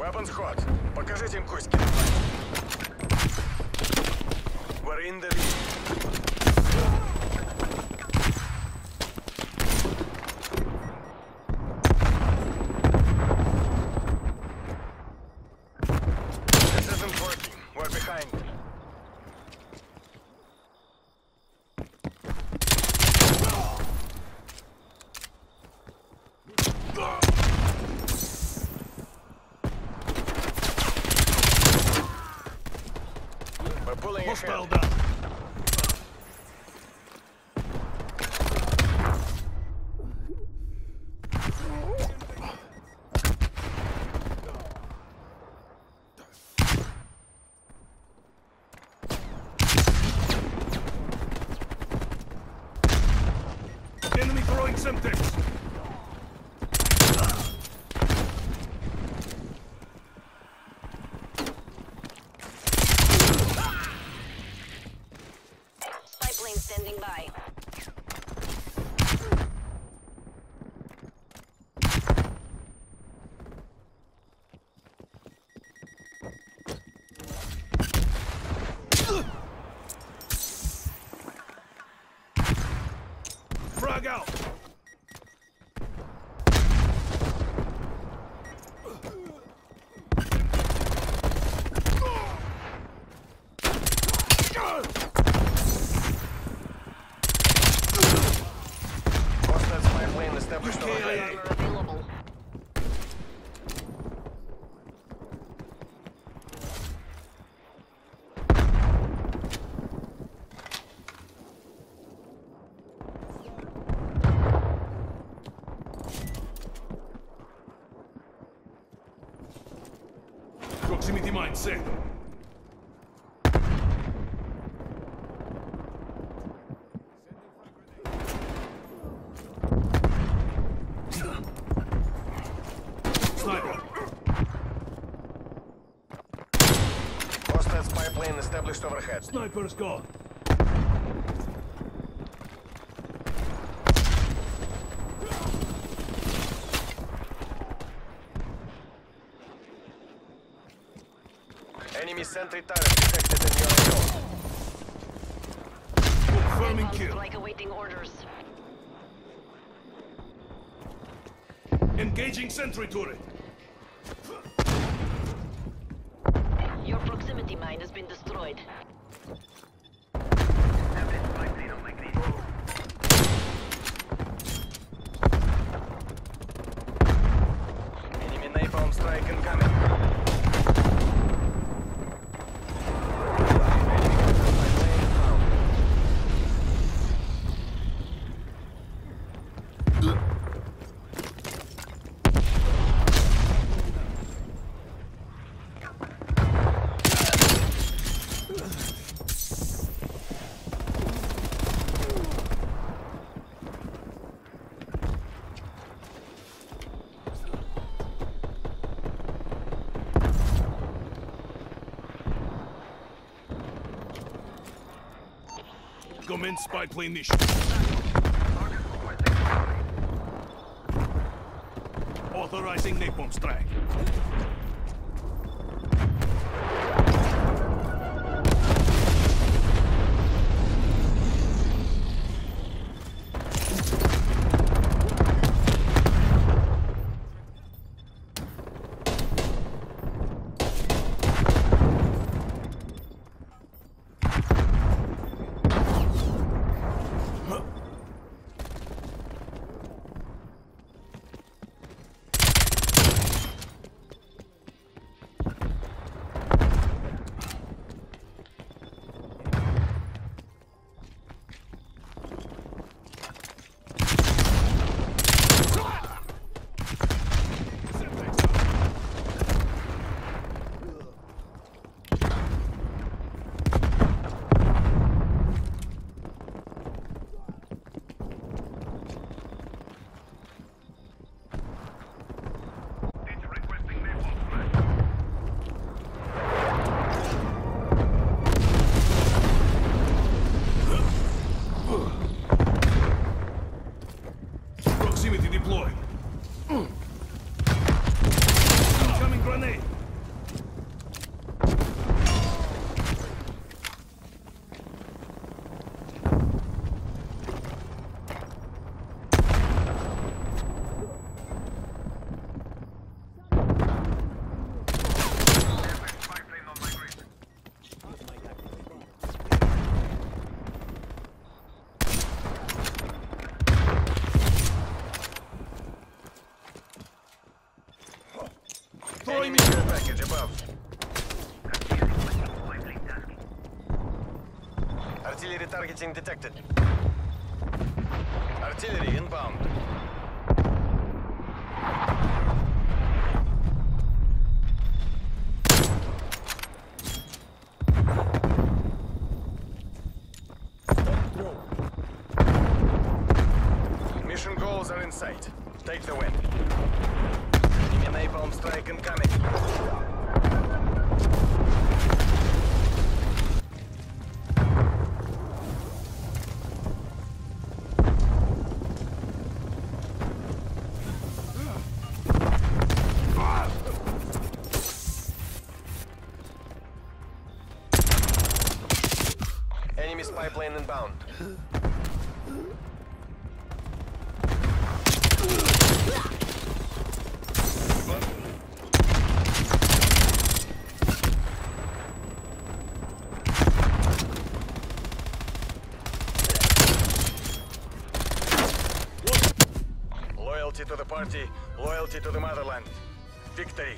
Weapons hot. Покажите им куски. We're in the lead. Hostile down. Enemy throwing Semtex. Spy plane standing by. Frag out. Hostile spy plane established Okay, overhead. I- Armor available. Proximity mine. Hostile spy plane established overhead. Sniper's gone. Enemy sentry turret detected in your AO. Confirming kill. strike awaiting orders. Engaging sentry turret. Proximity mine has been destroyed. Enemy napalm strike incoming. Enemy counter spy plane found. Commence spy plane mission. Authorizing napalm strike. Artillery detected. Artillery inbound. Mission goals are in sight. Take the win. Enemy strike incoming. Enemy spy plane inbound. Loyalty to the party, loyalty to the motherland. Victory.